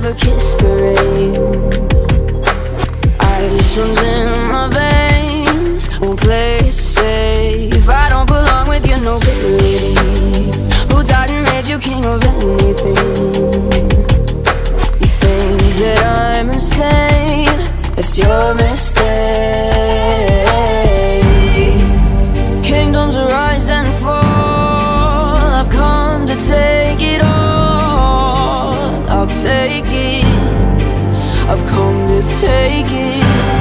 Never kiss the rain Ice in my veins Won't play safe I don't belong with your nobility Who died and made you king of anything You think that I'm insane It's your mistake Kingdoms rise and fall. I've come to take it all. I'll take it. Take it